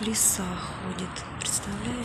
лиса ходит представляешь?